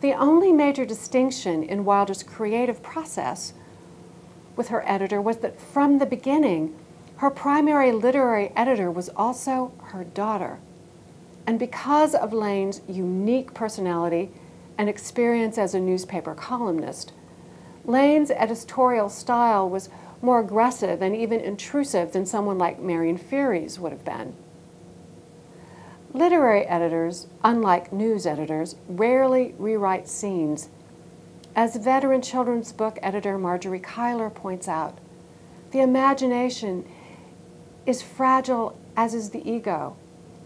The only major distinction in Wilder's creative process with her editor was that from the beginning, her primary literary editor was also her daughter. And because of Lane's unique personality and experience as a newspaper columnist, Lane's editorial style was more aggressive and even intrusive than someone like Marion Fiery's would have been. Literary editors, unlike news editors, rarely rewrite scenes. As veteran children's book editor Marjorie Kyler points out, the imagination is fragile as is the ego,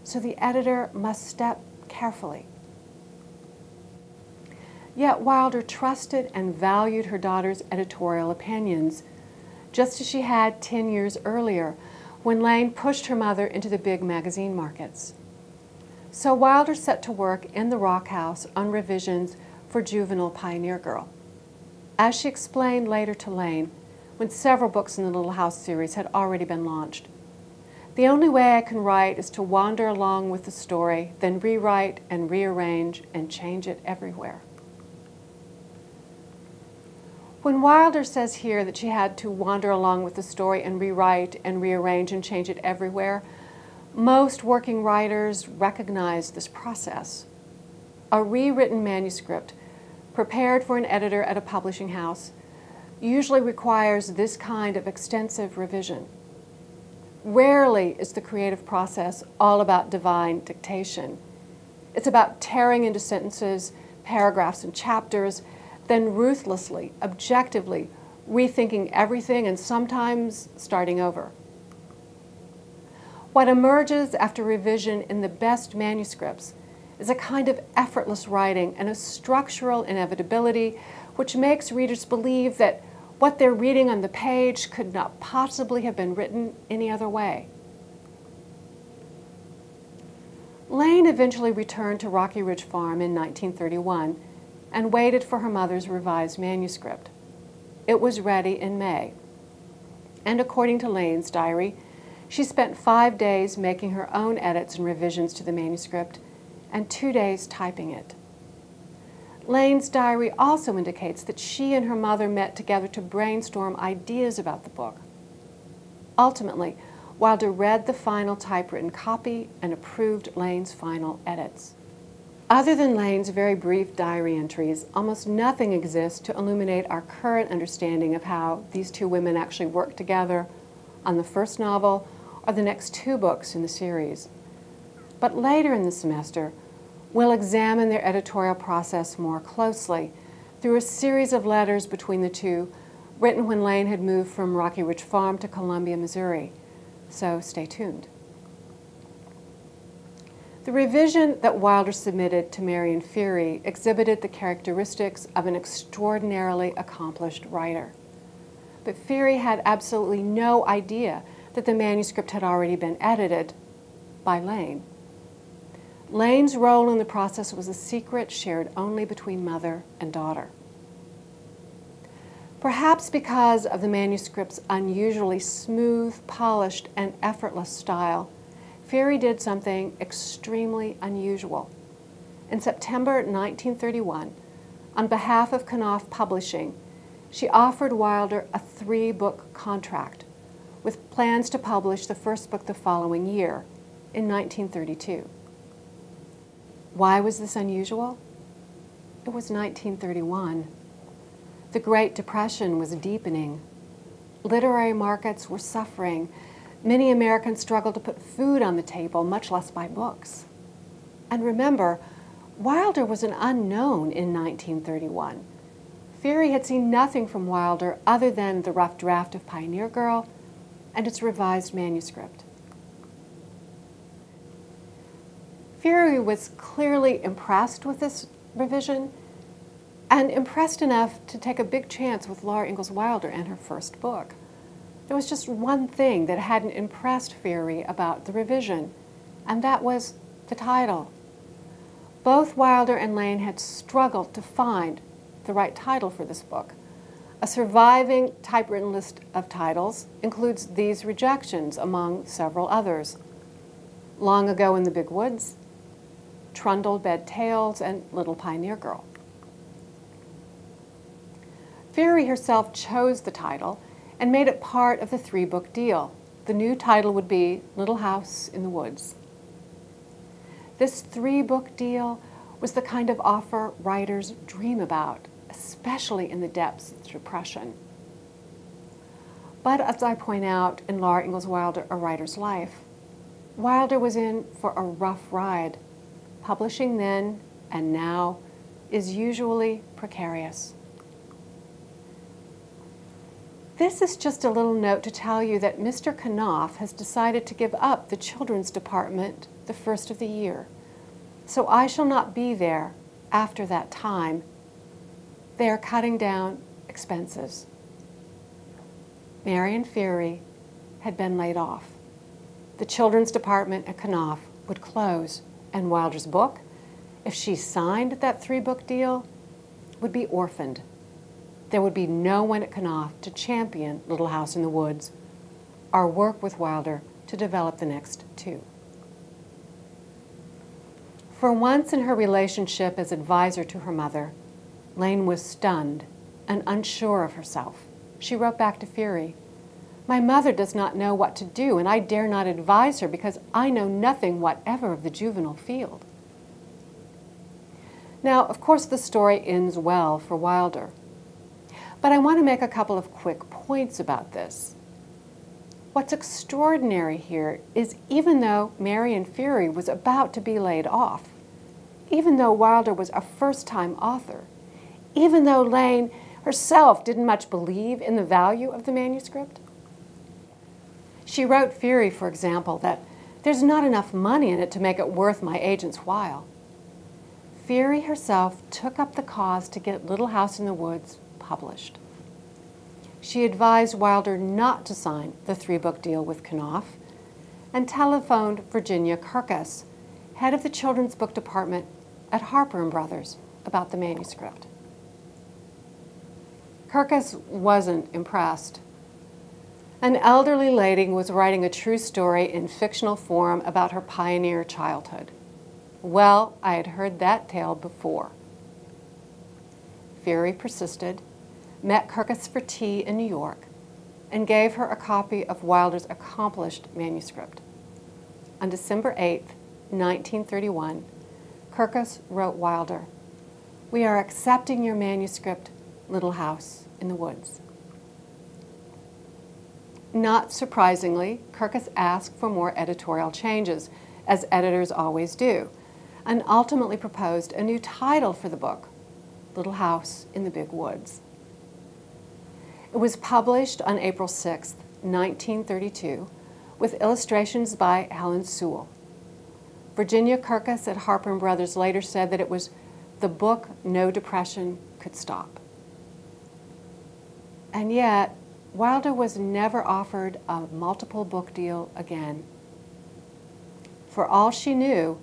so the editor must step carefully. Yet Wilder trusted and valued her daughter's editorial opinions, just as she had 10 years earlier when Lane pushed her mother into the big magazine markets. So Wilder set to work in the Rock House on revisions for Juvenile Pioneer Girl. As she explained later to Lane, when several books in the Little House series had already been launched, the only way I can write is to wander along with the story, then rewrite and rearrange and change it everywhere. When Wilder says here that she had to wander along with the story and rewrite and rearrange and change it everywhere, most working writers recognize this process. A rewritten manuscript prepared for an editor at a publishing house usually requires this kind of extensive revision. Rarely is the creative process all about divine dictation. It's about tearing into sentences, paragraphs, and chapters, then ruthlessly, objectively, rethinking everything and sometimes starting over. What emerges after revision in the best manuscripts is a kind of effortless writing and a structural inevitability which makes readers believe that what they're reading on the page could not possibly have been written any other way. Lane eventually returned to Rocky Ridge Farm in 1931 and waited for her mother's revised manuscript. It was ready in May. And according to Lane's diary, she spent five days making her own edits and revisions to the manuscript and two days typing it. Lane's diary also indicates that she and her mother met together to brainstorm ideas about the book. Ultimately, Wilder read the final typewritten copy and approved Lane's final edits. Other than Lane's very brief diary entries, almost nothing exists to illuminate our current understanding of how these two women actually worked together on the first novel are the next two books in the series. But later in the semester, we'll examine their editorial process more closely through a series of letters between the two written when Lane had moved from Rocky Ridge Farm to Columbia, Missouri. So stay tuned. The revision that Wilder submitted to Marion Fiery exhibited the characteristics of an extraordinarily accomplished writer. But Fiery had absolutely no idea that the manuscript had already been edited by Lane. Lane's role in the process was a secret shared only between mother and daughter. Perhaps because of the manuscript's unusually smooth, polished, and effortless style, Fiery did something extremely unusual. In September 1931, on behalf of Knopf Publishing, she offered Wilder a three book contract with plans to publish the first book the following year, in 1932. Why was this unusual? It was 1931. The Great Depression was deepening. Literary markets were suffering. Many Americans struggled to put food on the table, much less buy books. And remember, Wilder was an unknown in 1931. Fiery had seen nothing from Wilder other than the rough draft of Pioneer Girl and its revised manuscript. Fiery was clearly impressed with this revision and impressed enough to take a big chance with Laura Ingalls Wilder and her first book. There was just one thing that hadn't impressed Fiery about the revision, and that was the title. Both Wilder and Lane had struggled to find the right title for this book. A surviving typewritten list of titles includes these rejections among several others. Long Ago in the Big Woods, Trundle Bed Tales, and Little Pioneer Girl. Fiery herself chose the title and made it part of the three book deal. The new title would be Little House in the Woods. This three book deal was the kind of offer writers dream about, especially in the depths of depression. But as I point out in Laura Ingalls Wilder, A Writer's Life, Wilder was in for a rough ride. Publishing then and now is usually precarious. This is just a little note to tell you that Mr. Knopf has decided to give up the children's department the first of the year. So I shall not be there after that time. They are cutting down expenses. Marion Fiery had been laid off. The children's department at Knopf would close, and Wilder's book, if she signed that three book deal, would be orphaned. There would be no one at Knopf to champion Little House in the Woods or work with Wilder to develop the next two. For once in her relationship as advisor to her mother, Lane was stunned and unsure of herself. She wrote back to Fiery My mother does not know what to do, and I dare not advise her because I know nothing whatever of the juvenile field. Now, of course, the story ends well for Wilder. But I want to make a couple of quick points about this. What's extraordinary here is even though Marion Fiery was about to be laid off, even though Wilder was a first time author, even though Lane herself didn't much believe in the value of the manuscript. She wrote Fiery, for example, that there's not enough money in it to make it worth my agent's while. Fiery herself took up the cause to get Little House in the Woods published. She advised Wilder not to sign the three book deal with Knopf and telephoned Virginia Kirkus, head of the children's book department at Harper and Brothers, about the manuscript. Kirkus wasn't impressed. An elderly lady was writing a true story in fictional form about her pioneer childhood. Well, I had heard that tale before. Fiery persisted, met Kirkus for tea in New York, and gave her a copy of Wilder's accomplished manuscript. On December 8, 1931, Kirkus wrote Wilder, We are accepting your manuscript, Little House in the woods. Not surprisingly, Kirkus asked for more editorial changes, as editors always do, and ultimately proposed a new title for the book, Little House in the Big Woods. It was published on April 6, 1932, with illustrations by Helen Sewell. Virginia Kirkus at Harper & Brothers later said that it was the book no depression could stop. And yet, Wilder was never offered a multiple book deal again. For all she knew,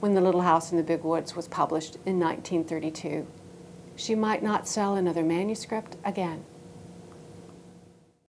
when The Little House in the Big Woods was published in 1932, she might not sell another manuscript again.